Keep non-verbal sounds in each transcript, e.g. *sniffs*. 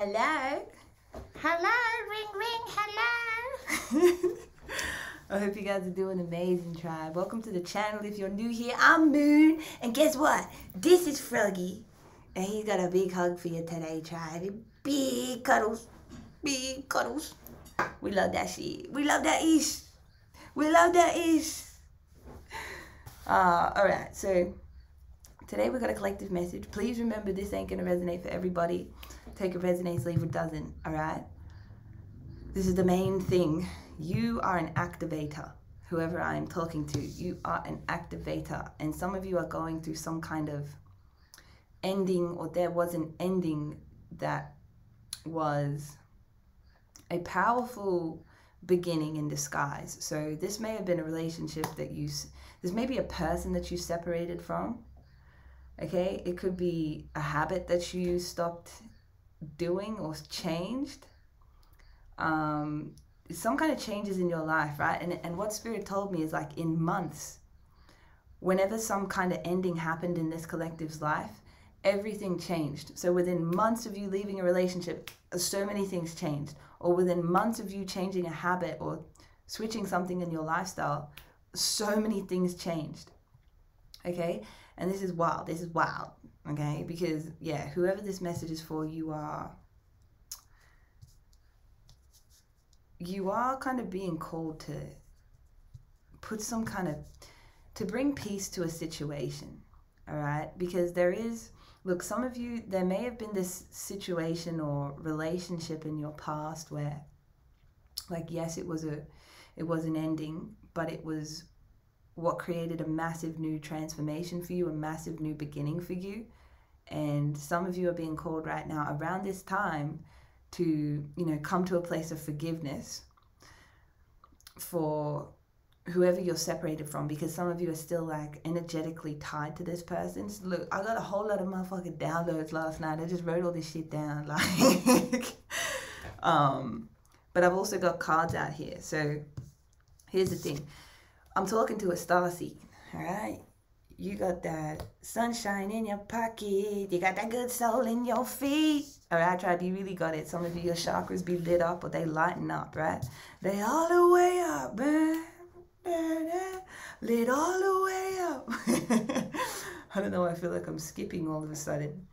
Hello. Hello, ring ring, hello. *laughs* I hope you guys are doing amazing, tribe. Welcome to the channel. If you're new here, I'm Moon. And guess what? This is Froggy. And he's got a big hug for you today, tribe. Big cuddles. Big cuddles. We love that shit. We love that ish. We love that ish. Uh, alright, so today we got a collective message. Please remember this ain't gonna resonate for everybody. Take it resonates, leave it doesn't. Alright? This is the main thing. You are an activator. Whoever I am talking to, you are an activator. And some of you are going through some kind of ending, or there was an ending that was a powerful beginning in disguise. So this may have been a relationship that you, this may be a person that you separated from. Okay, it could be a habit that you stopped doing or changed. Um, some kind of changes in your life, right? And and what spirit told me is like in months, whenever some kind of ending happened in this collective's life, everything changed. So within months of you leaving a relationship, so many things changed. Or within months of you changing a habit or switching something in your lifestyle, so many things changed. Okay? And this is wild. This is wild. Okay? Because, yeah, whoever this message is for, you are. You are kind of being called to put some kind of. to bring peace to a situation. All right? Because there is. Look, some of you, there may have been this situation or relationship in your past where, like, yes, it was a, it was an ending, but it was what created a massive new transformation for you, a massive new beginning for you. And some of you are being called right now around this time to, you know, come to a place of forgiveness for whoever you're separated from because some of you are still like energetically tied to this person. So look, I got a whole lot of motherfucking downloads last night. I just wrote all this shit down. *laughs* Like um but I've also got cards out here. So here's the thing. I'm talking to a star seed, all right? You got that sunshine in your pocket. You got that good soul in your feet. All right, tribe, you really got it. Some of you, your chakras be lit up or they lighten up, right? They all the way up, man. Lit all the way up. *laughs* I don't know, I feel like I'm skipping all of a sudden.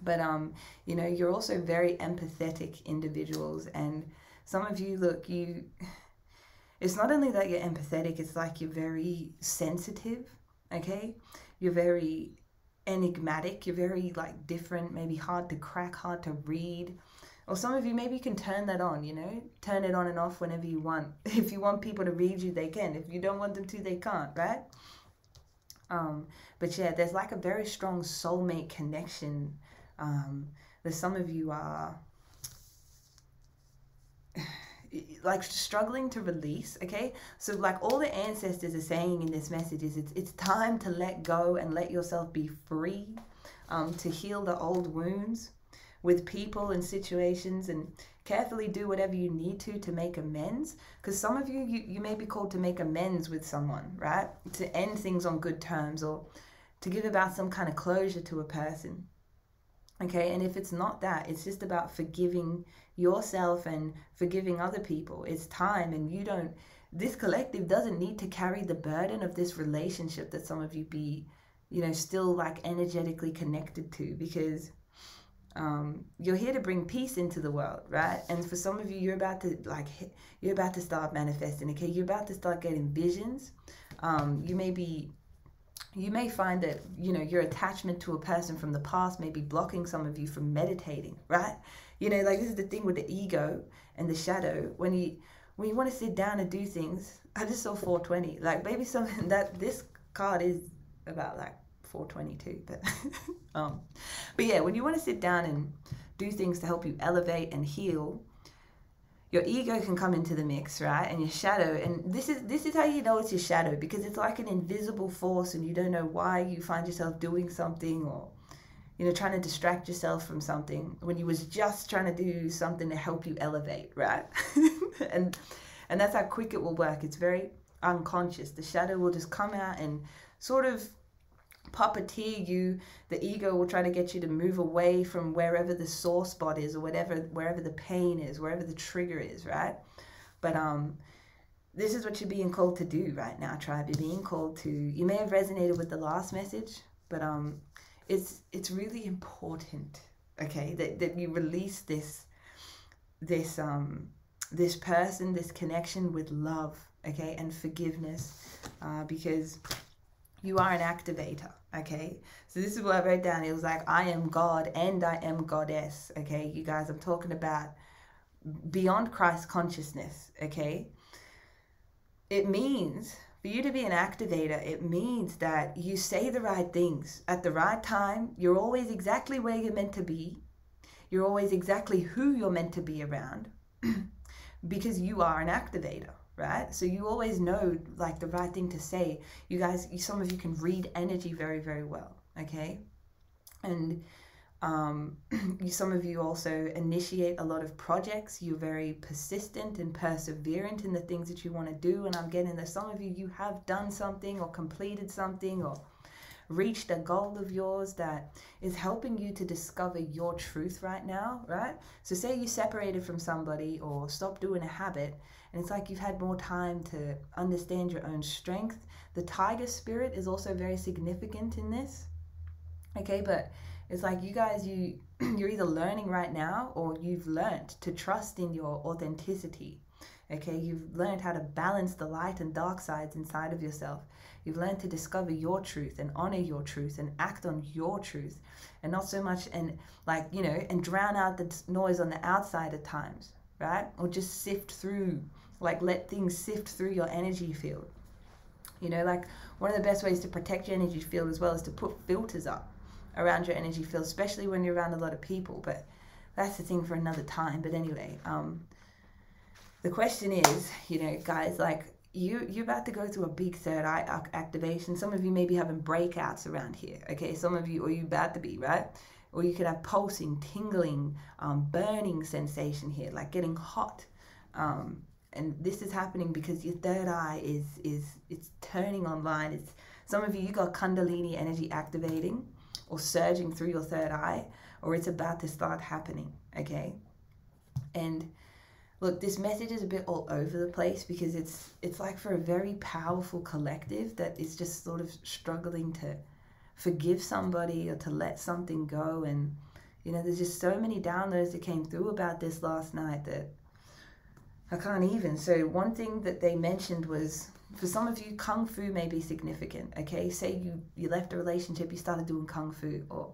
But um, you know, you're also very empathetic individuals and some of you look, you it's not only that you're empathetic, it's like you're very sensitive, okay? You're very enigmatic, you're very like different, maybe hard to crack, hard to read. Or some of you maybe you can turn that on, you know? Turn it on and off whenever you want. *laughs* If you want people to read you, they can. If you don't want them to, they can't, right? Um, but yeah, there's like a very strong soulmate connection um, that some of you are *sighs* *sighs* like struggling to release okay? So like all the ancestors are saying in this message is it's, it's time to let go and let yourself be free um, to heal the old wounds with people and situations and carefully do whatever you need to to make amends. Because some of you, you you may be called to make amends with someone right? To end things on good terms or to give about some kind of closure to a person okay? And if it's not that it's just about forgiving yourself and forgiving other people. It's time and you don't this collective doesn't need to carry the burden of this relationship that some of you be you know still like energetically connected to because um, you're here to bring peace into the world right? And for some of you you're about to like you're about to start manifesting okay? You're about to start getting visions. Um, you may be you may find that you know your attachment to a person from the past may be blocking some of you from meditating right you know like this is the thing with the ego and the shadow. When you when you want to sit down and do things *laughs* i just saw 420 like maybe something *laughs* that this card is about like 422 but *laughs* um but yeah when you want to sit down and do things to help you elevate and heal your ego can come into the mix right? And your shadow and this is this is how you know it's your shadow because it's like an invisible force and you don't know why you find yourself doing something or you know trying to distract yourself from something when you was just trying to do something to help you elevate right? *laughs* And and that's how quick it will work. It's very unconscious. The shadow will just come out and sort of puppeteer you. The ego will try to get you to move away from wherever the sore spot is or whatever wherever the pain is wherever the trigger is right? But um this is what you're being called to do right now tribe. You're being called to you may have resonated with the last message but um it's it's really important okay that, that you release this this um this person this connection with love okay and forgiveness uh, because you are an activator okay? So this is what i wrote down. It was like i am god and i am goddess okay? You guys i'm talking about beyond christ consciousness okay? It means for you to be an activator it means that you say the right things at the right time you're always exactly where you're meant to be you're always exactly who you're meant to be around *clears throat* because you are an activator right? So you always know like the right thing to say. You guys, some of you can read energy very, very well, okay? And um, *clears throat* you, some of you also initiate a lot of projects. You're very persistent and perseverant in the things that you want to do. And I'm getting that some of you, you have done something or completed something or reached a goal of yours that is helping you to discover your truth right now, right? So, say you separated from somebody or stopped doing a habit, and it's like you've had more time to understand your own strength. The tiger spirit is also very significant in this. Okay, but it's like you guys, you *clears throat* you're either learning right now or you've learned to trust in your authenticity. Okay, you've learned how to balance the light and dark sides inside of yourself. You've learned to discover your truth and honor your truth and act on your truth and not so much and like, you know, and drown out the noise on the outside at times, right? Or just sift through like let things sift through your energy field. You know, like one of the best ways to protect your energy field as well is to put filters up around your energy field, especially when you're around a lot of people. But that's the thing for another time. But anyway, um, the question is, you know, guys, like you you're about to go through a big third eye activation. Some of you may be having breakouts around here. Okay, some of you, or you about to be right, or you could have pulsing, tingling, um, burning sensation here, like getting hot. Um, and this is happening because your third eye is is it's turning online it's some of you you got kundalini energy activating or surging through your third eye or it's about to start happening okay and look this message is a bit all over the place because it's it's like for a very powerful collective that is just sort of struggling to forgive somebody or to let something go and you know there's just so many downloads that came through about this last night that I can't even. So one thing that they mentioned was for some of you, kung fu may be significant. Okay, say you you left a relationship, you started doing kung fu, or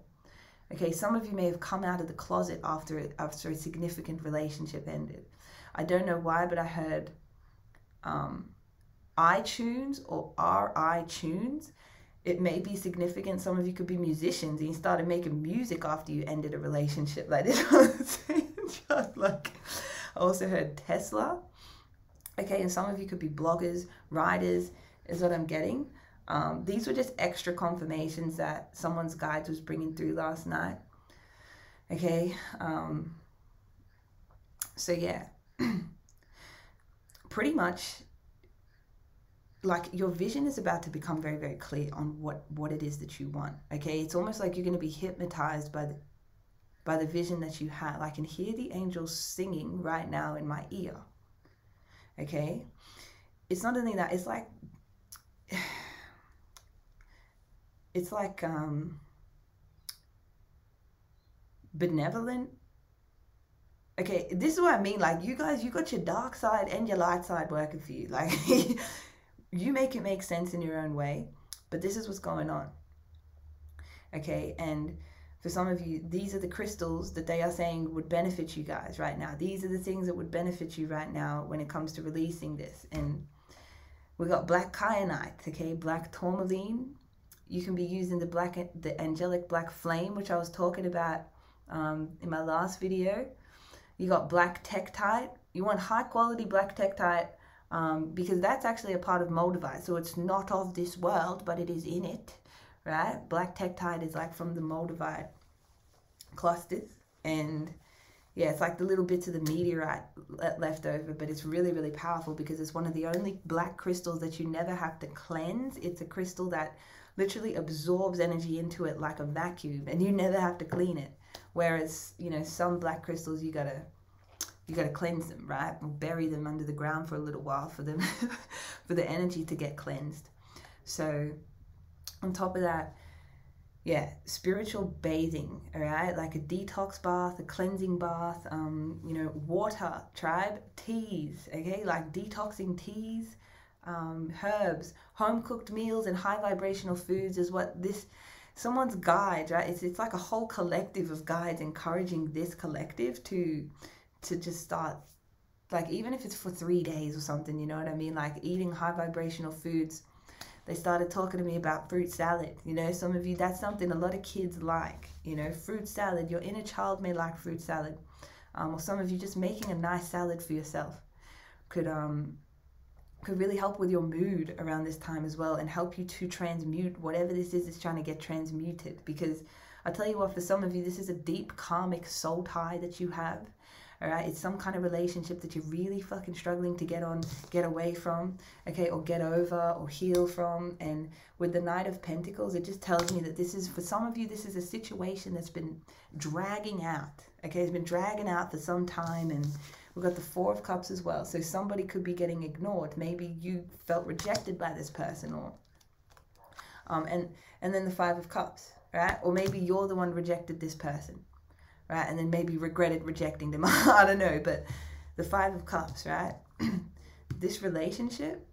okay, some of you may have come out of the closet after after a significant relationship ended. I don't know why, but I heard um, iTunes or RI tunes. It may be significant. Some of you could be musicians and you started making music after you ended a relationship. Like *laughs* this, *laughs* just like I also heard Tesla. Okay, and some of you could be bloggers, writers, is what I'm getting. Um, these were just extra confirmations that someone's guides was bringing through last night. Okay, um, so yeah, *clears throat* pretty much like your vision is about to become very very clear on what what it is that you want okay it's almost like you're going to be hypnotized by the by the vision that you have. I can hear the angels singing right now in my ear. Okay? It's not only that, it's like *sighs* it's like um benevolent okay this is what i mean like you guys you got your dark side and your light side working for you *laughs* like you make it make sense in your own way but this is what's going on okay and for some of you, these are the crystals that they are saying would benefit you guys right now. These are the things that would benefit you right now when it comes to releasing this. And we got black kyanite, okay, black tourmaline. You can be using the black, the angelic black flame, which I was talking about um, in my last video. You got black tektite. You want high quality black tektite um, because that's actually a part of Moldavite. So it's not of this world, but it is in it, right? Black tektite is like from the Moldavite clusters and yeah, it's like the little bits of the meteorite left over, but it's really, really powerful because it's one of the only black crystals that you never have to cleanse. It's a crystal that literally absorbs energy into it like a vacuum and you never have to clean it. Whereas you know some black crystals you gotta you gotta cleanse them right? Or bury them under the ground for a little while for them *laughs* for the energy to get cleansed. So on top of that yeah spiritual bathing all right like a detox bath a cleansing bath um you know water tribe teas okay like detoxing teas um, herbs, home cooked meals, and high vibrational foods is what this someone's guide, right? It's it's like a whole collective of guides encouraging this collective to to just start like even if it's for three days or something, you know what I mean? Like eating high vibrational foods. They started talking to me about fruit salad. You know, some of you that's something a lot of kids like. You know, fruit salad. Your inner child may like fruit salad, um, or some of you just making a nice salad for yourself could um could really help with your mood around this time as well and help you to transmute whatever this is that's trying to get transmuted. Because I tell you what, for some of you, this is a deep karmic soul tie that you have. All right, it's some kind of relationship that you're really fucking struggling to get on, get away from, okay, or get over or heal from. And with the Knight of Pentacles, it just tells me that this is, for some of you, this is a situation that's been dragging out, okay, it's been dragging out for some time. And We've got the Four of Cups as well. So somebody could be getting ignored. Maybe you felt rejected by this person or um, and and then the Five of Cups, right? Or maybe you're the one rejected this person, right? And then maybe regretted rejecting them. *laughs* I don't know, but the Five of Cups, right? *clears throat* this relationship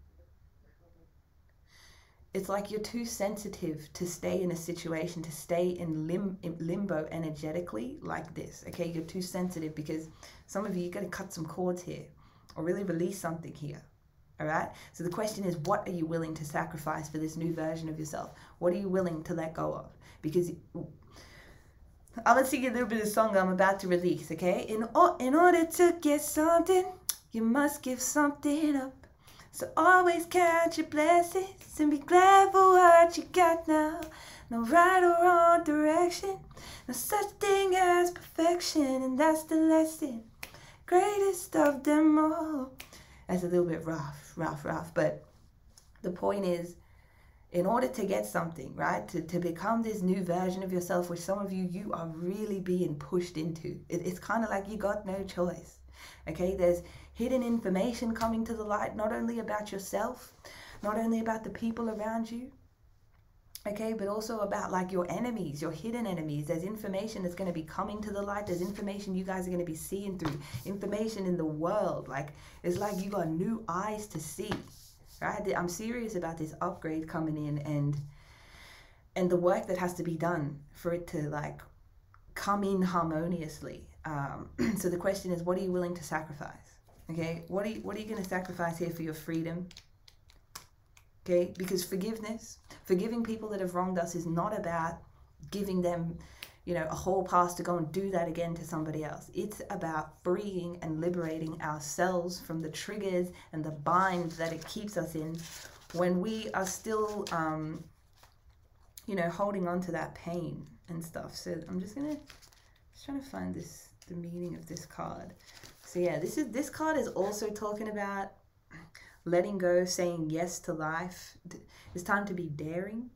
it's like you're too sensitive to stay in a situation to stay in, lim- in limbo energetically like this okay you're too sensitive because some of you you got to cut some cords here or really release something here all right so the question is what are you willing to sacrifice for this new version of yourself what are you willing to let go of because i'm gonna sing a little bit of song i'm about to release okay in, in order to get something you must give something up so always count your blessings and be glad for what you got now. No right or wrong direction, no such thing as perfection, and that's the lesson. Greatest of them all. That's a little bit rough, rough, rough, but the point is, in order to get something, right, to, to become this new version of yourself, which some of you, you are really being pushed into, it, it's kind of like you got no choice. Okay, there's hidden information coming to the light, not only about yourself, not only about the people around you, okay, but also about like your enemies, your hidden enemies. There's information that's going to be coming to the light. There's information you guys are going to be seeing through, information in the world. Like, it's like you got new eyes to see, I'm serious about this upgrade coming in and and the work that has to be done for it to like come in harmoniously. Um, *clears throat* so the question is, what are you willing to sacrifice? Okay, what are you, what are you going to sacrifice here for your freedom? Okay, because forgiveness, forgiving people that have wronged us is not about giving them, you know, a whole pass to go and do that again to somebody else. It's about freeing and liberating ourselves from the triggers and the binds that it keeps us in when we are still, um, you know, holding on to that pain and stuff. So I'm just gonna, just trying to find this, the meaning of this card. So yeah, this is this card is also talking about letting go, saying yes to life. It's time to be daring.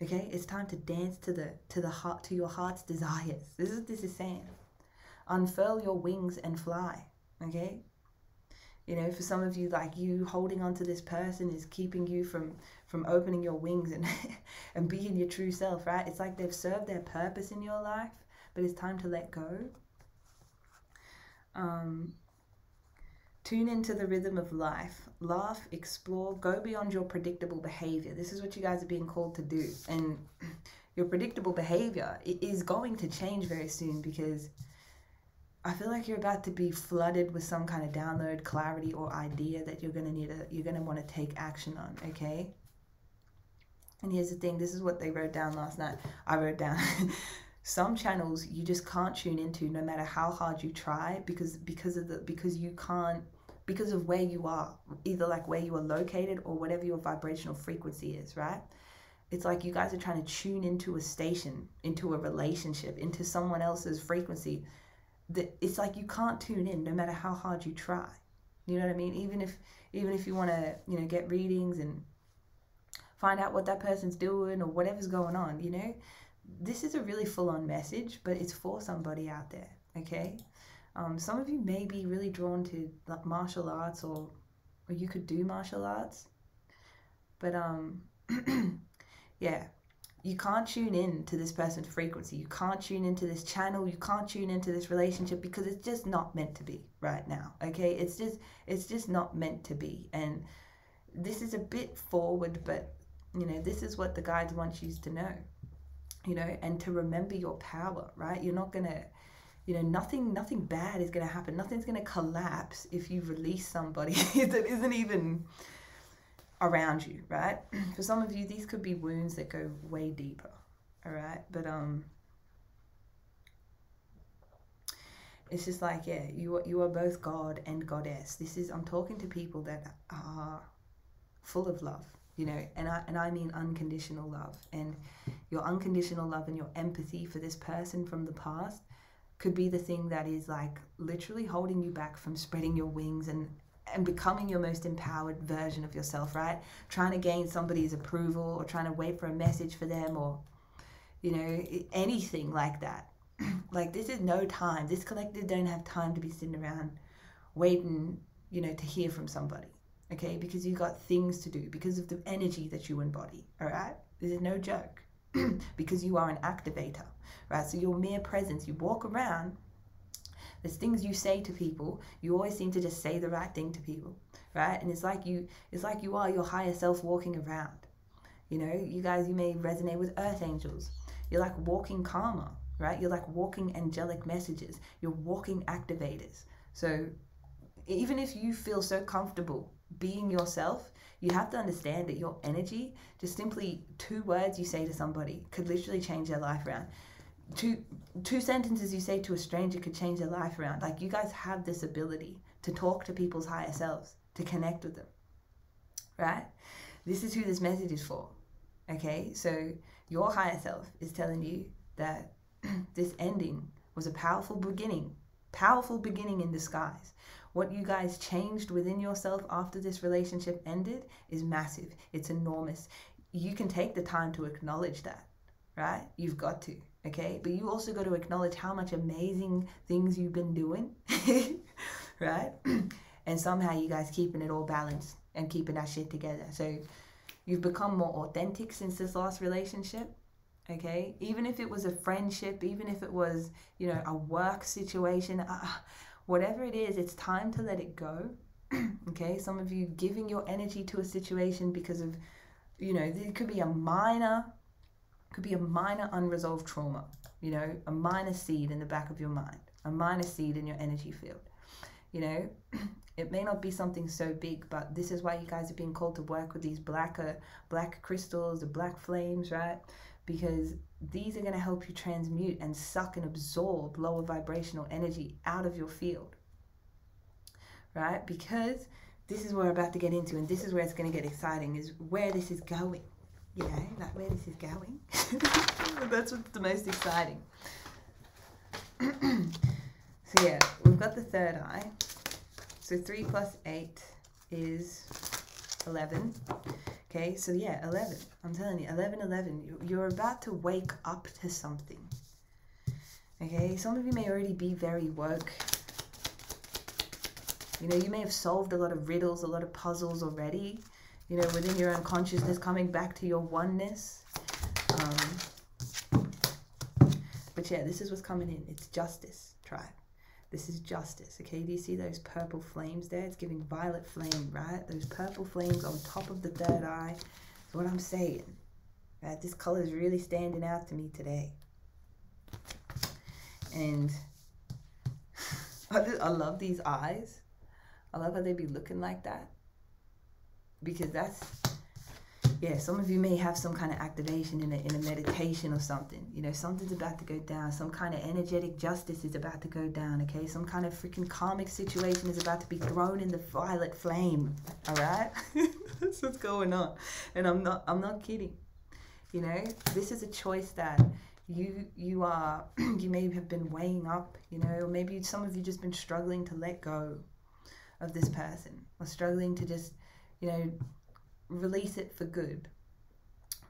Okay, it's time to dance to the to the heart to your heart's desires. This is this is saying. Unfurl your wings and fly. Okay? You know, for some of you, like you holding on to this person is keeping you from from opening your wings and *laughs* and being your true self, right? It's like they've served their purpose in your life, but it's time to let go um, tune into the rhythm of life, laugh, explore, go beyond your predictable behavior. This is what you guys are being called to do. And *clears throat* your predictable behavior is going to change very soon because I feel like you're about to be flooded with some kind of download clarity or idea that you're gonna need to you're gonna want to take action on, okay? And here's the thing, this is what they wrote down last night. I wrote down *laughs* some channels you just can't tune into no matter how hard you try because because of the because you can't because of where you are either like where you are located or whatever your vibrational frequency is right it's like you guys are trying to tune into a station into a relationship into someone else's frequency that it's like you can't tune in no matter how hard you try you know what i mean even if even if you want to you know get readings and find out what that person's doing or whatever's going on, you know? This is a really full on message, but it's for somebody out there, okay? Um, some of you may be really drawn to like martial arts or, or you could do martial arts. But um, *clears throat* yeah, you can't tune in to this person's frequency. You can't tune into this channel. You can't tune into this relationship because it's just not meant to be right now. Okay, it's just it's just not meant to be. And this is a bit forward, but you know this is what the guides want you to know. You know, and to remember your power. Right, you're not gonna. You know, nothing, nothing bad is going to happen. Nothing's going to collapse if you release somebody *laughs* that isn't even around you, right? *clears throat* For some of you, these could be wounds that go way deeper, all right? But um, it's just like yeah, you are you are both God and Goddess. This is I'm talking to people that are full of love, you know, and I and I mean unconditional love, and your unconditional love and your empathy for this person from the past could be the thing that is like literally holding you back from spreading your wings and and becoming your most empowered version of yourself, right? Trying to gain somebody's approval or trying to wait for a message for them or, you know, anything like that. *clears throat* like, this is no time. This collective don't have time to be sitting around waiting, you know, to hear from somebody, okay? Because you've got things to do because of the energy that you embody, all right? This is no joke *clears throat* because you are an activator, right? So, your mere presence, you walk around there's things you say to people. You always seem to just say the right thing to people, right? And it's like you, it's like you are your higher self walking around. You know, you guys, you may resonate with earth angels. You're like walking karma, right? You're like walking angelic messages. You're walking activators. So even if you feel so comfortable being yourself, you have to understand that your energy, just simply two words you say to somebody, could literally change their life around two two sentences you say to a stranger could change their life around. Like you guys have this ability to talk to people's higher selves, to connect with them. Right? This is who this message is for. Okay? So your higher self is telling you that *clears throat* this ending was a powerful beginning, powerful beginning in disguise. What you guys changed within yourself after this relationship ended is massive. It's enormous. You can take the time to acknowledge that, right? You've got to okay? But you also got to acknowledge how much amazing things you've been doing, *laughs* right? *clears throat* and somehow you guys keeping it all balanced and keeping that shit together. So you've become more authentic since this last relationship, okay? Even if it was a friendship, even if it was, you know, a work situation, uh, whatever it is, it's time to let it go. *clears throat* okay? Some of you giving your energy to a situation because of, you know, it could be a minor could be a minor unresolved trauma, you know, a minor seed in the back of your mind, a minor seed in your energy field. You know, *clears throat* it may not be something so big, but this is why you guys are being called to work with these blacker, black crystals, the black flames, right? Because these are going to help you transmute and suck and absorb lower vibrational energy out of your field, right? Because this is what we're about to get into, and this is where it's going to get exciting, is where this is going you know, like where this is going. *laughs* That's what's the most exciting. *clears throat* so yeah, we've got the third eye. So 3 plus 8 is 11. Okay, so yeah, 11. I'm telling you, 11, 11. You're about to wake up to something. Okay, some of you may already be very woke. You know, you may have solved a lot of riddles, a lot of puzzles already you know, within your own consciousness, coming back to your oneness. Um, but yeah, this is what's coming in. It's justice, tribe. This is justice, okay? Do you see those purple flames there? It's giving violet flame, right? Those purple flames on top of the third eye. That's what I'm saying. Right? This color is really standing out to me today. And *laughs* I, I love these eyes. I love how they be looking like that because that's yeah some of you may have some kind of activation in a, in a meditation or something. You know something's about to go down. Some kind of energetic justice is about to go down okay? Some kind of freaking karmic situation is about to be thrown in the violet flame all right? *laughs* That's what's going on. And i'm not i'm not kidding. You know this is a choice that you you are *clears throat* you may have been weighing up you know? Or maybe some of you just been struggling to let go of this person or struggling to just you know, release it for good.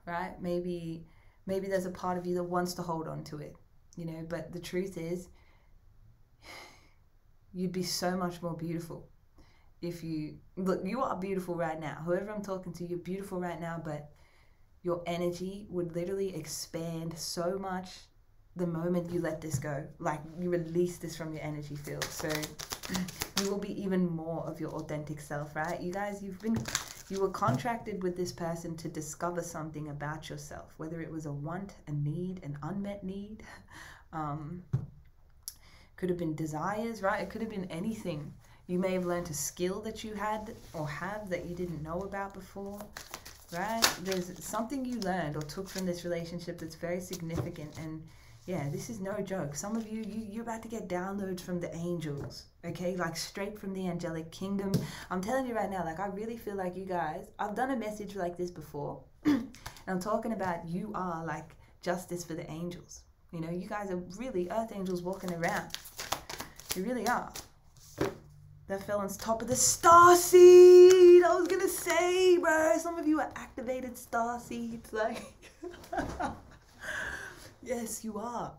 right? Maybe maybe there's a part of you that wants to hold on to it, you know, but the truth is *sighs* you'd be so much more beautiful if you look you are beautiful right now whoever i'm talking to you're beautiful right now but your energy would literally expand so much the moment you let this go like you release this from your energy field so you will be even more of your authentic self right you guys you've been you were contracted with this person to discover something about yourself whether it was a want a need an unmet need *laughs* um, could have been desires right it could have been anything you may have learned a skill that you had or have that you didn't know about before, right? There's something you learned or took from this relationship that's very significant. And yeah, this is no joke. Some of you, you you're about to get downloads from the angels, okay? Like straight from the angelic kingdom. I'm telling you right now, like I really feel like you guys, I've done a message like this before. *clears throat* and I'm talking about you are like justice for the angels. You know, you guys are really earth angels walking around. You really are. That fell on top of the star seed. I was gonna say, bro. Some of you are activated star seeds. Like, *laughs* yes, you are.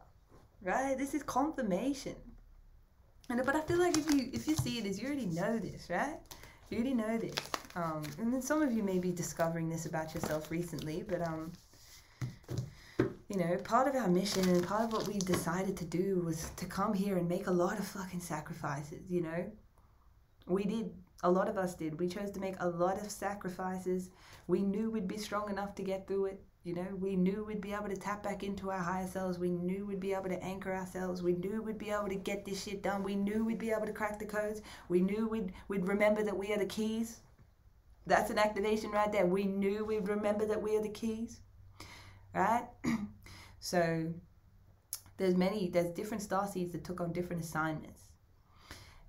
Right? This is confirmation. And but I feel like if you if you see it as you already know this, right? You already know this. Um, and then some of you may be discovering this about yourself recently, but um, you know, part of our mission and part of what we decided to do was to come here and make a lot of fucking sacrifices, you know? We did. A lot of us did. We chose to make a lot of sacrifices. We knew we'd be strong enough to get through it. You know, we knew we'd be able to tap back into our higher selves. We knew we'd be able to anchor ourselves. We knew we'd be able to get this shit done. We knew we'd be able to crack the codes. We knew we'd we'd remember that we are the keys. That's an activation right there. We knew we'd remember that we are the keys. Right? *clears throat* so there's many there's different star seeds that took on different assignments.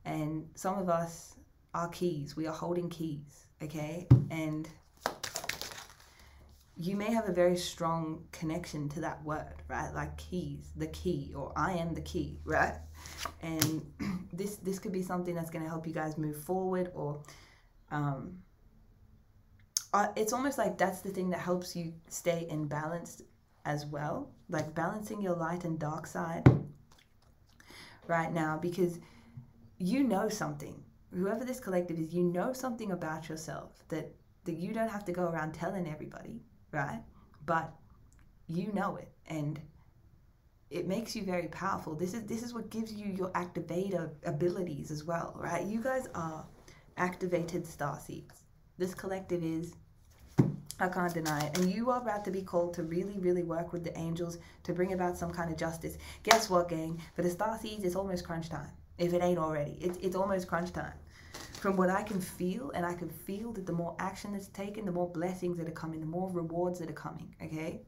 And some of us are keys. We are holding keys, okay? And you may have a very strong connection to that word, right? Like keys, the key, or I am the key, right? And *clears throat* this this could be something that's going to help you guys move forward, or um, uh, it's almost like that's the thing that helps you stay in balance as well, like balancing your light and dark side right now, because you know something. Whoever this collective is, you know something about yourself that that you don't have to go around telling everybody, right? But you know it and it makes you very powerful. This is this is what gives you your activator abilities as well, right? You guys are activated star seeds. This collective is I can't deny it. And you are about to be called to really, really work with the angels to bring about some kind of justice. Guess what, gang? For the star seeds, it's almost crunch time if it ain't already. It's, it's almost crunch time. From what I can feel, and I can feel that the more action that's taken, the more blessings that are coming, the more rewards that are coming, okay?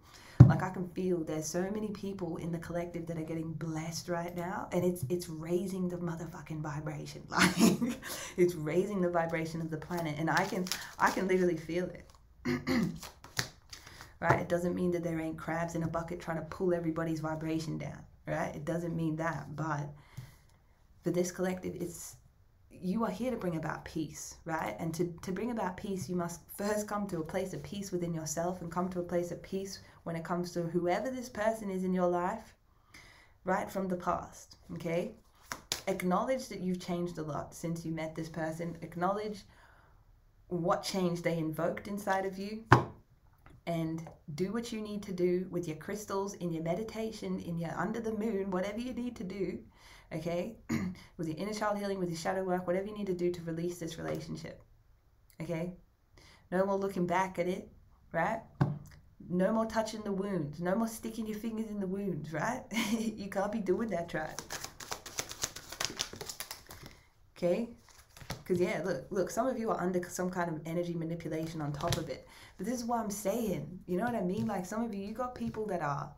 Like I can feel there's so many people in the collective that are getting blessed right now, and it's it's raising the motherfucking vibration. *laughs* Like it's raising the vibration of the planet, and I can I can literally feel it. *clears throat* right? It doesn't mean that there ain't crabs in a bucket trying to pull everybody's vibration down, right? It doesn't mean that, but for this collective, it's you are here to bring about peace, right? And to, to bring about peace, you must first come to a place of peace within yourself and come to a place of peace when it comes to whoever this person is in your life, right from the past, okay? Acknowledge that you've changed a lot since you met this person. Acknowledge what change they invoked inside of you and do what you need to do with your crystals in your meditation in your under the moon whatever you need to do okay? *clears throat* with your inner child healing, with your shadow work, whatever you need to do to release this relationship, okay? No more looking back at it, right? No more touching the wounds. No more sticking your fingers in the wounds, right? *laughs* you can't be doing that, right? Okay? Because, yeah, look, look, some of you are under some kind of energy manipulation on top of it. But this is what I'm saying. You know what I mean? Like, some of you, you got people that are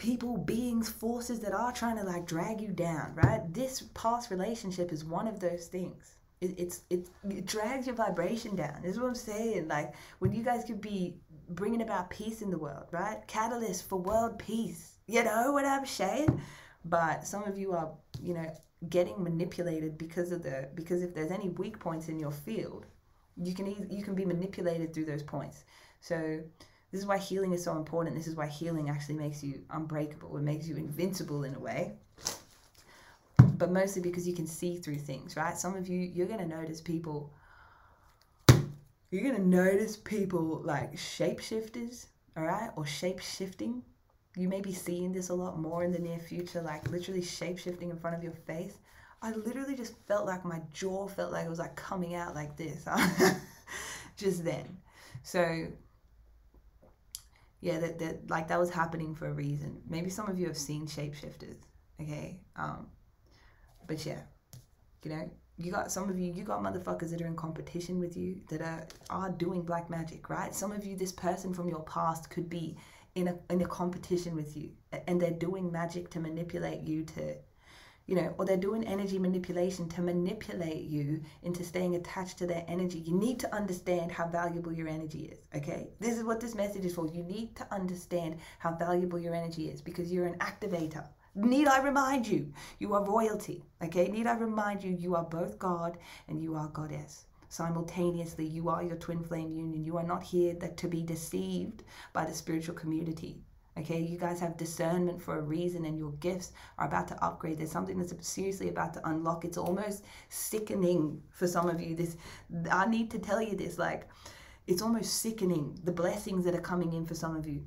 people, beings, forces that are trying to like drag you down, right? This past relationship is one of those things. It, it's it, it drags your vibration down. This is what I'm saying. Like when you guys could be bringing about peace in the world, right? Catalyst for world peace. You know what I'm saying? But some of you are, you know, getting manipulated because of the because if there's any weak points in your field, you can you can be manipulated through those points. So This is why healing is so important. This is why healing actually makes you unbreakable. It makes you invincible in a way. But mostly because you can see through things, right? Some of you, you're going to notice people, you're going to notice people like shapeshifters, all right? Or shape shifting. You may be seeing this a lot more in the near future, like literally shape shifting in front of your face. I literally just felt like my jaw felt like it was like coming out like this *laughs* just then. So yeah, that, that like that was happening for a reason. Maybe some of you have seen shapeshifters, okay? Um, but yeah, you know, you got some of you, you got motherfuckers that are in competition with you that are are doing black magic, right? Some of you, this person from your past could be in a in a competition with you, and they're doing magic to manipulate you to you know, or they're doing energy manipulation to manipulate you into staying attached to their energy. You need to understand how valuable your energy is, okay? This is what this message is for. You need to understand how valuable your energy is because you're an activator. Need I remind you, you are royalty, okay? Need I remind you, you are both God and you are goddess simultaneously you are your twin flame union you are not here that to be deceived by the spiritual community Okay, you guys have discernment for a reason, and your gifts are about to upgrade. There's something that's seriously about to unlock. It's almost sickening for some of you. This, I need to tell you this. Like, it's almost sickening the blessings that are coming in for some of you.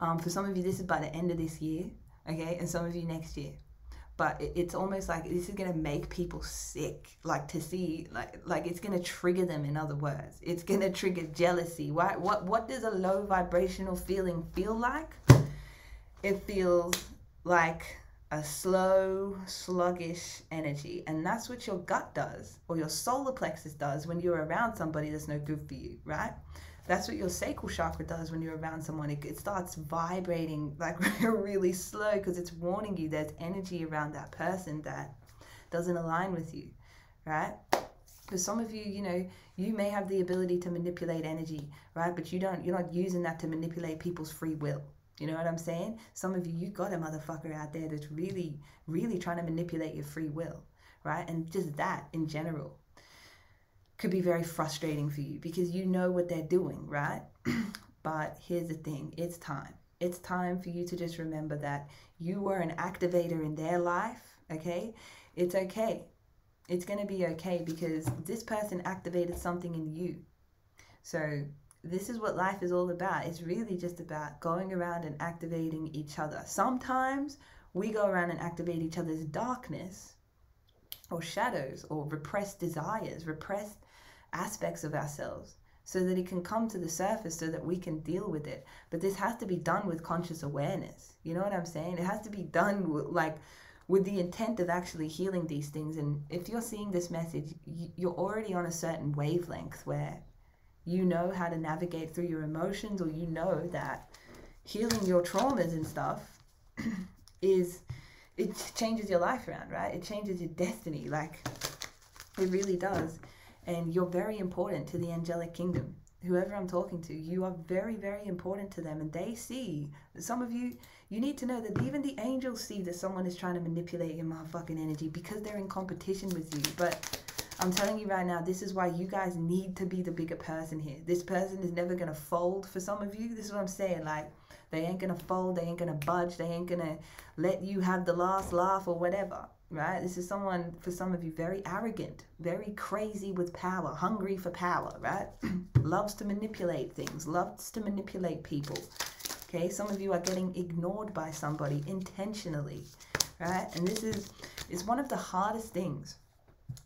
Um, for some of you, this is by the end of this year, okay, and some of you next year but it's almost like this is going to make people sick like to see like like it's going to trigger them in other words. It's going *laughs* to trigger jealousy. What what what does a low vibrational feeling feel like? It feels like a slow sluggish energy and that's what your gut does or your solar plexus does when you're around somebody that's no good for you right that's what your sacral chakra does when you're around someone. It, it starts vibrating like *laughs* really slow because it's warning you there's energy around that person that doesn't align with you, right? Because some of you, you know, you may have the ability to manipulate energy, right? But you don't, you're not using that to manipulate people's free will. You know what I'm saying? Some of you, you got a motherfucker out there that's really, really trying to manipulate your free will, right? And just that in general could be very frustrating for you because you know what they're doing, right? *clears throat* but here's the thing it's time. It's time for you to just remember that you were an activator in their life, okay? It's okay. It's going to be okay because this person activated something in you. So, this is what life is all about. It's really just about going around and activating each other. Sometimes we go around and activate each other's darkness or shadows or repressed desires, repressed aspects of ourselves so that it can come to the surface so that we can deal with it. But this has to be done with conscious awareness. You know what I'm saying? It has to be done with, like with the intent of actually healing these things. And if you're seeing this message, you're already on a certain wavelength where you know how to navigate through your emotions or you know that healing your traumas and stuff *clears throat* is it changes your life around, right? It changes your destiny. Like it really does and you're very important to the angelic kingdom. Whoever I'm talking to, you are very, very important to them, and they see. That some of you, you need to know that even the angels see that someone is trying to manipulate your motherfucking energy because they're in competition with you. But I'm telling you right now, this is why you guys need to be the bigger person here. This person is never gonna fold for some of you. This is what I'm saying. Like, they ain't gonna fold, they ain't gonna budge, they ain't gonna let you have the last laugh or whatever right? This is someone, for some of you, very arrogant, very crazy with power, hungry for power, right? *clears throat* loves to manipulate things, loves to manipulate people. Okay, some of you are getting ignored by somebody intentionally, right? And this is is one of the hardest things.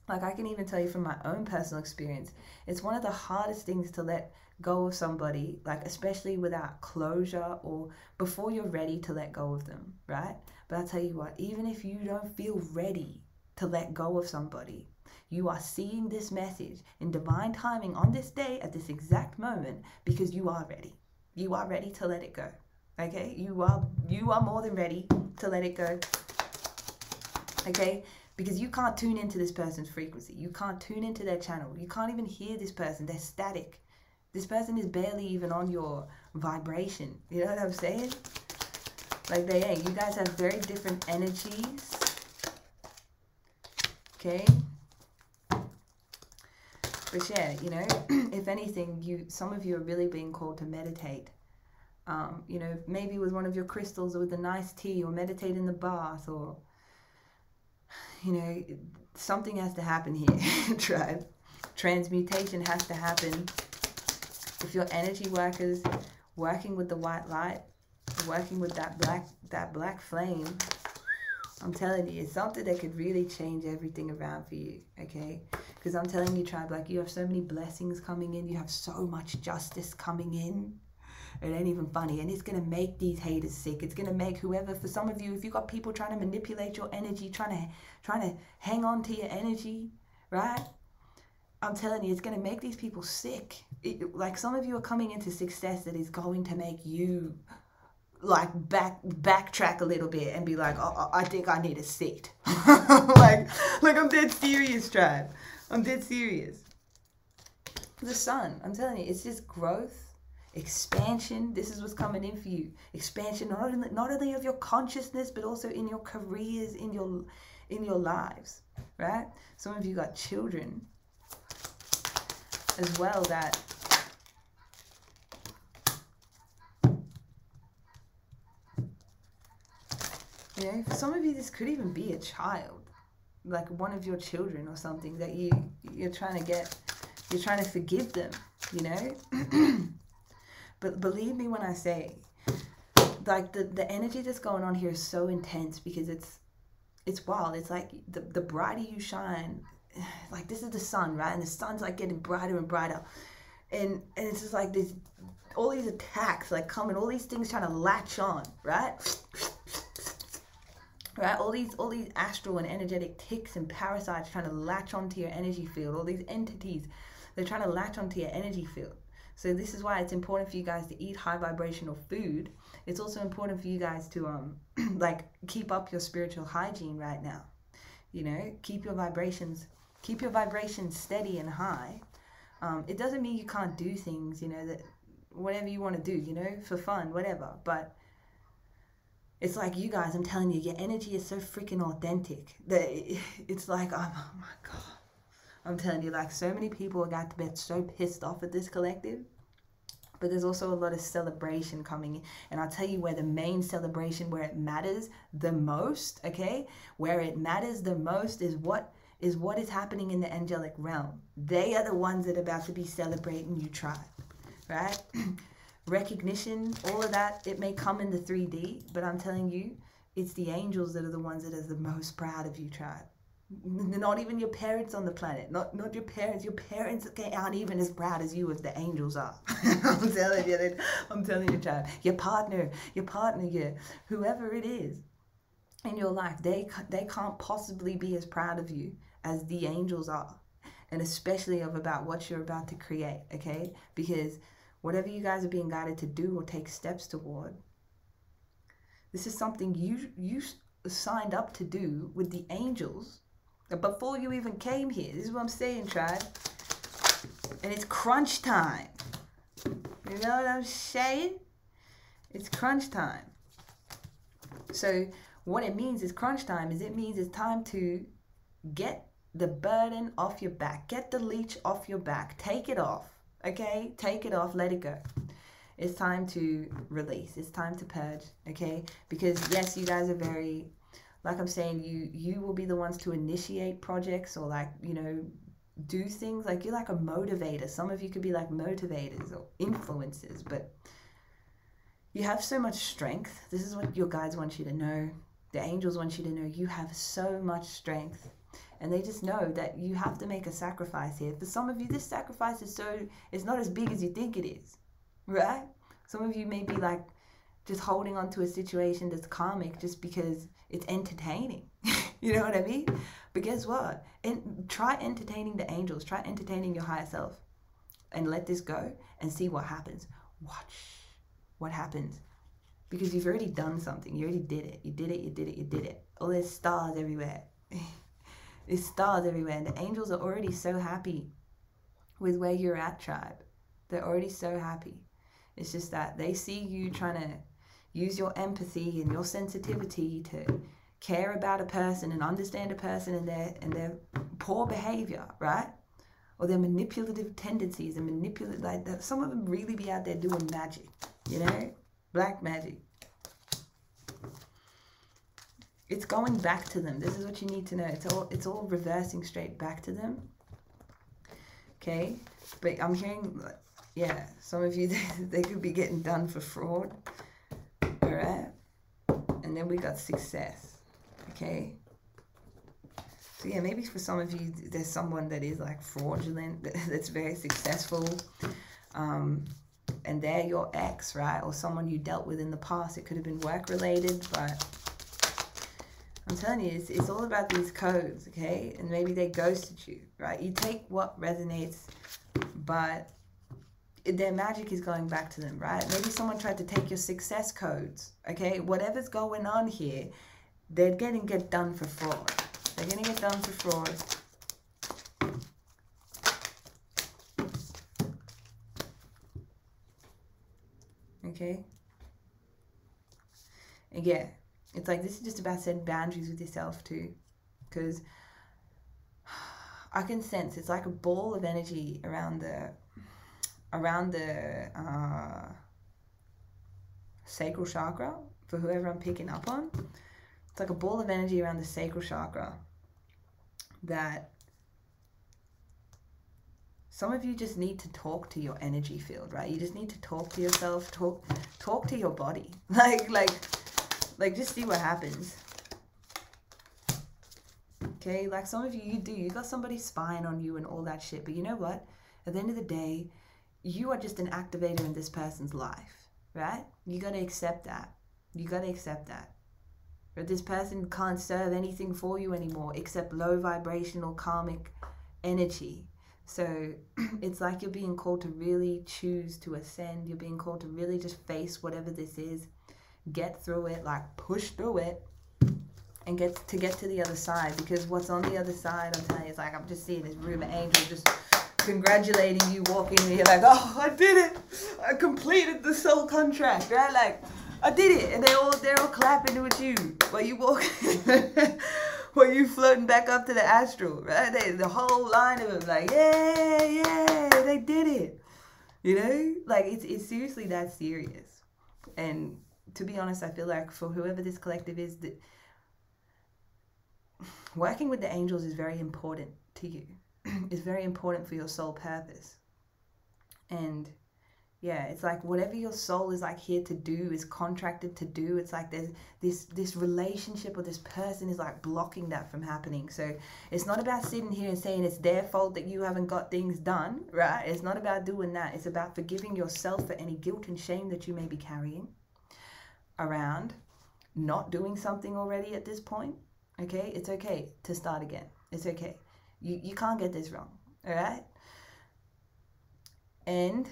Like I can even tell you from my own personal experience, it's one of the hardest things to let go of somebody, like especially without closure or before you're ready to let go of them, right? But I tell you what, even if you don't feel ready to let go of somebody, you are seeing this message in divine timing on this day at this exact moment because you are ready. You are ready to let it go. Okay? You are you are more than ready to let it go. Okay? Because you can't tune into this person's frequency. You can't tune into their channel. You can't even hear this person. They're static. This person is barely even on your vibration. You know what I'm saying? Like they ain't. You guys have very different energies. Okay? but yeah, you know, *clears throat* if anything, you some of you are really being called to meditate. Um, you know, maybe with one of your crystals or with a nice tea or meditate in the bath or you know, something has to happen here, *laughs* tribe. Transmutation has to happen. If your energy workers working with the white light, working with that black that black flame, I'm telling you, it's something that could really change everything around for you, okay? Because I'm telling you, tribe, like you have so many blessings coming in, you have so much justice coming in. It ain't even funny, and it's gonna make these haters sick. It's gonna make whoever. For some of you, if you got people trying to manipulate your energy, trying to trying to hang on to your energy, right? I'm telling you, it's gonna make these people sick. It, like some of you are coming into success that is going to make you like back backtrack a little bit and be like, oh, oh I think I need a seat. *laughs* like, like I'm dead serious, tribe. I'm dead serious. The sun, I'm telling you, it's just growth, expansion. This is what's coming in for you. Expansion not only not only of your consciousness, but also in your careers, in your in your lives. Right? Some of you got children as well that know, for some of you, this could even be a child, like one of your children or something that you you're trying to get, you're trying to forgive them. You know, *clears throat* but believe me when I say, like the the energy that's going on here is so intense because it's it's wild. It's like the the brighter you shine, *sighs* like this is the sun, right? And the sun's like getting brighter and brighter, and and it's just like this, all these attacks like coming, all these things trying to latch on, right? *sniffs* right? All these all these astral and energetic ticks and parasites trying to latch onto your energy field. All these entities they're trying to latch onto your energy field. So this is why it's important for you guys to eat high vibrational food. It's also important for you guys to um *clears throat* like keep up your spiritual hygiene right now. You know keep your vibrations keep your vibrations steady and high. Um, it doesn't mean you can't do things you know that whatever you want to do you know for fun whatever. But it's like you guys, I'm telling you, your energy is so freaking authentic that *laughs* it's like, oh, oh my God. I'm telling you, like, so many people got to be so pissed off at this collective. But there's also a lot of celebration coming in. And I'll tell you where the main celebration, where it matters the most, okay? Where it matters the most is what is what is happening in the angelic realm. They are the ones that are about to be celebrating you tribe, right? *clears throat* recognition, all of that, it may come in the 3D, but I'm telling you, it's the angels that are the ones that are the most proud of you, tribe. Not even your parents on the planet. Not not your parents. Your parents aren't even as proud as you as the angels are. *laughs* I'm telling you. I'm telling you, child. Your partner, your partner, your whoever it is in your life, they they can't possibly be as proud of you as the angels are, and especially of about what you're about to create. Okay, because whatever you guys are being guided to do or take steps toward. This is something you you signed up to do with the angels before you even came here. This is what I'm saying, tribe. And it's crunch time. You know what I'm saying? It's crunch time. So what it means is crunch time is it means it's time to get the burden off your back. Get the leech off your back. Take it off okay? Take it off, let it go. It's time to release. It's time to purge, okay? Because yes, you guys are very like I'm saying, you you will be the ones to initiate projects or like, you know, do things like you're like a motivator. Some of you could be like motivators or influencers, but you have so much strength. This is what your guides want you to know. The angels want you to know you have so much strength and they just know that you have to make a sacrifice here. For some of you, this sacrifice is so it's not as big as you think it is, right? Some of you may be like just holding on to a situation that's karmic just because it's entertaining. *laughs* you know what I mean? But guess what? And try entertaining the angels. Try entertaining your higher self, and let this go and see what happens. Watch what happens because you've already done something. You already did it. You did it. You did it. You did it. Oh, there's stars everywhere. *laughs* There's stars everywhere, the angels are already so happy with where you're at, tribe. They're already so happy. It's just that they see you trying to use your empathy and your sensitivity to care about a person and understand a person and their and their poor behavior, right? or their manipulative tendencies and manipulate like that. Some of them really be out there doing magic, you know, black magic. It's going back to them. This is what you need to know. It's all it's all reversing straight back to them. Okay, but I'm hearing, yeah, some of you *laughs* they could be getting done for fraud. All right, and then we got success. Okay. So yeah, maybe for some of you, there's someone that is like fraudulent, *laughs* that's very successful, um, and they're your ex, right? Or someone you dealt with in the past. It could have been work related, but I'm telling you, it's, it's all about these codes, okay? And maybe they ghosted you, right? You take what resonates, but their magic is going back to them, right? Maybe someone tried to take your success codes, okay? Whatever's going on here, they're getting get done for fraud. They're going to get done for fraud. Okay? And yeah, it's like this is just about setting boundaries with yourself too. Because I can sense it's like a ball of energy around the around the uh, sacral chakra for whoever I'm picking up on. It's like a ball of energy around the sacral chakra that some of you just need to talk to your energy field, right? You just need to talk to yourself, talk talk to your body. *laughs* Like like like just see what happens. Okay, like some of you you do. You got somebody spying on you and all that shit, but you know what? At the end of the day, you are just an activator in this person's life, right? You got to accept that. You got to accept that. But this person can't serve anything for you anymore except low vibrational karmic energy. So *clears throat* it's like you're being called to really choose to ascend. You're being called to really just face whatever this is, get through it, like push through it, and get to get to the other side. Because what's on the other side, I'm telling you, it's like I'm just seeing this room of angels just congratulating you, walking in. You're like, oh, I did it! I completed the soul contract, right? Like I did it, and they all they're all clapping with you while you walk, *laughs* while you floating back up to the astral, right? They, the whole line of them like, yeah, yeah, they did it. You know, like it's it's seriously that serious. And to be honest, I feel like for whoever this collective is, that working with the angels is very important to you. *clears throat* it's very important for your soul purpose. And yeah it's like whatever your soul is like here to do is contracted to do it's like there's this this relationship or this person is like blocking that from happening so it's not about sitting here and saying it's their fault that you haven't got things done right it's not about doing that it's about forgiving yourself for any guilt and shame that you may be carrying around not doing something already at this point okay it's okay to start again it's okay you you can't get this wrong all right and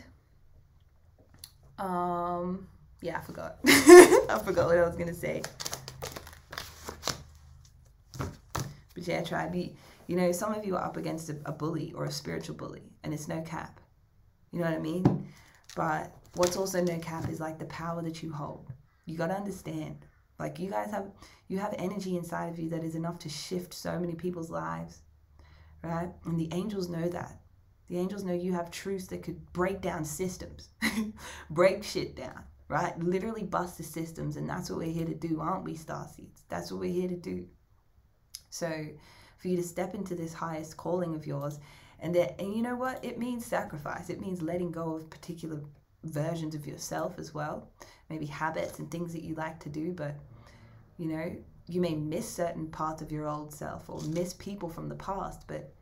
um, yeah, I forgot. *laughs* I forgot what I was gonna say. But yeah, try be. You know, some of you are up against a, a bully or a spiritual bully, and it's no cap. You know what I mean? But what's also no cap is like the power that you hold. You gotta understand. Like you guys have, you have energy inside of you that is enough to shift so many people's lives, right? And the angels know that. The angels know you have truths that could break down systems, *laughs* break shit down, right? Literally bust the systems. And that's what we're here to do, aren't we, star seeds? That's what we're here to do. So, for you to step into this highest calling of yours, and that, and you know what? It means sacrifice. It means letting go of particular versions of yourself as well, maybe habits and things that you like to do, but you know, you may miss certain parts of your old self or miss people from the past, but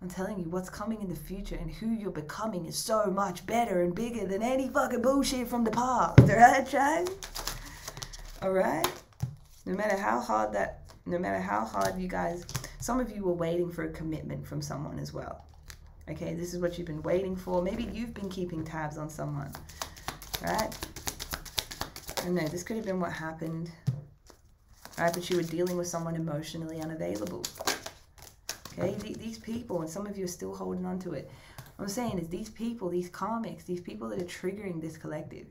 I'm telling you, what's coming in the future and who you're becoming is so much better and bigger than any fucking bullshit from the past. *laughs* Alright, child? Alright? No matter how hard that, no matter how hard you guys, some of you were waiting for a commitment from someone as well. Okay, this is what you've been waiting for. Maybe you've been keeping tabs on someone. Right? I know, this could have been what happened. Right, but you were dealing with someone emotionally unavailable. Okay, these people, and some of you are still holding on to it. I'm saying is these people, these karmics, these people that are triggering this collective,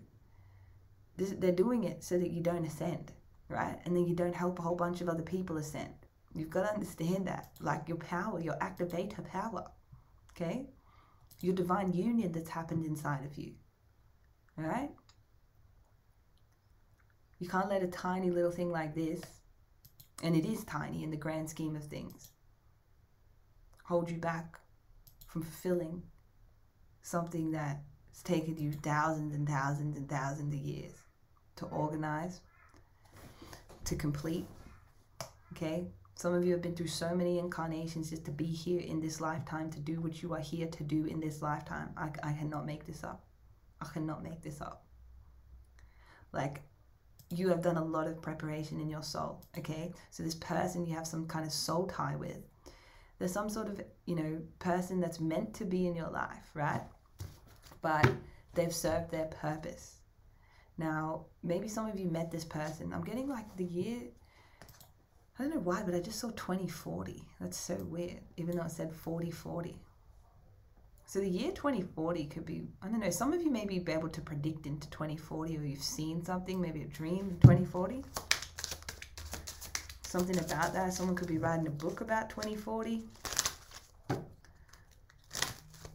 this, they're doing it so that you don't ascend, right? And then you don't help a whole bunch of other people ascend. You've got to understand that, like your power, your activator power, okay? your divine union that's happened inside of you. All right? You can't let a tiny little thing like this, and it is tiny in the grand scheme of things, hold you back from fulfilling something that has taken you thousands and thousands and thousands of years to organize, to complete. Okay? Some of you have been through so many incarnations just to be here in this lifetime, to do what you are here to do in this lifetime. I, I cannot make this up. I cannot make this up. Like, you have done a lot of preparation in your soul, okay? So, this person you have some kind of soul tie with, there's some sort of, you know, person that's meant to be in your life, right? But they've served their purpose. Now, maybe some of you met this person. I'm getting like the year I don't know why, but I just saw 2040. That's so weird, even though it said 4040. So the year 2040 could be, I don't know, some of you may be able to predict into 2040 or you've seen something, maybe a dream in 2040. Something about that. Someone could be writing a book about 2040.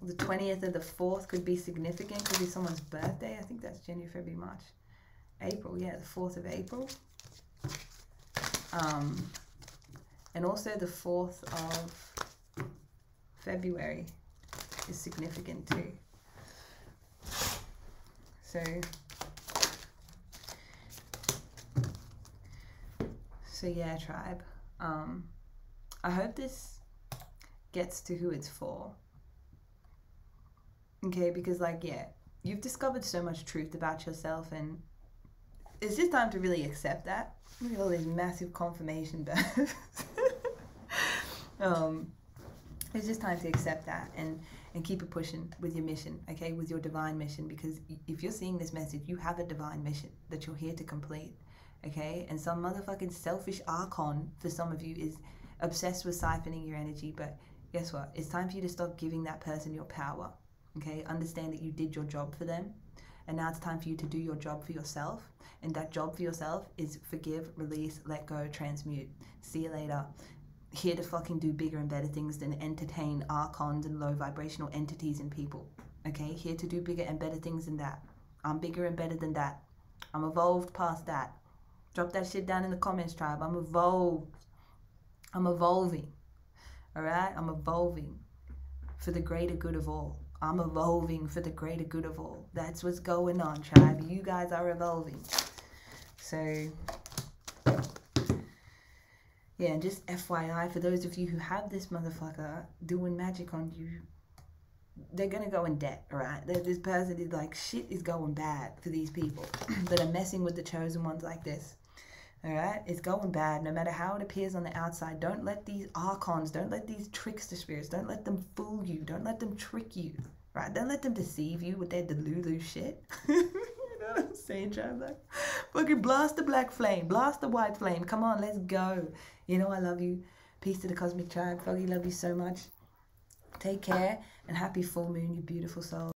The 20th of the 4th could be significant, could be someone's birthday. I think that's January, February, March, April. Yeah, the 4th of April. Um, and also the 4th of February is significant too. So, so yeah, tribe. Um, I hope this gets to who it's for. Okay, because like, yeah, you've discovered so much truth about yourself and it's just time to really accept that. Look at all these massive confirmation births. *laughs* um, it's just time to accept that and and keep it pushing with your mission, okay, with your divine mission. Because if you're seeing this message, you have a divine mission that you're here to complete, okay. And some motherfucking selfish archon for some of you is obsessed with siphoning your energy. But guess what? It's time for you to stop giving that person your power, okay. Understand that you did your job for them, and now it's time for you to do your job for yourself. And that job for yourself is forgive, release, let go, transmute. See you later. Here to fucking do bigger and better things than entertain archons and low vibrational entities and people. Okay? Here to do bigger and better things than that. I'm bigger and better than that. I'm evolved past that. Drop that shit down in the comments, tribe. I'm evolved. I'm evolving. All right? I'm evolving for the greater good of all. I'm evolving for the greater good of all. That's what's going on, tribe. You guys are evolving. So, yeah, and just FYI, for those of you who have this motherfucker doing magic on you, they're gonna go in debt, alright? This person is like, shit is going bad for these people *clears throat* that are messing with the chosen ones like this. Alright? It's going bad no matter how it appears on the outside. Don't let these archons, don't let these trickster spirits, don't let them fool you. Don't let them trick you. Right? Don't let them deceive you with their delulu shit. *laughs* you know what I'm saying, Chandler? Fucking blast the black flame, blast the white flame. Come on, let's go. You know I love you. Peace to the cosmic tribe. Froggy, love you so much. Take care and happy full moon, you beautiful soul.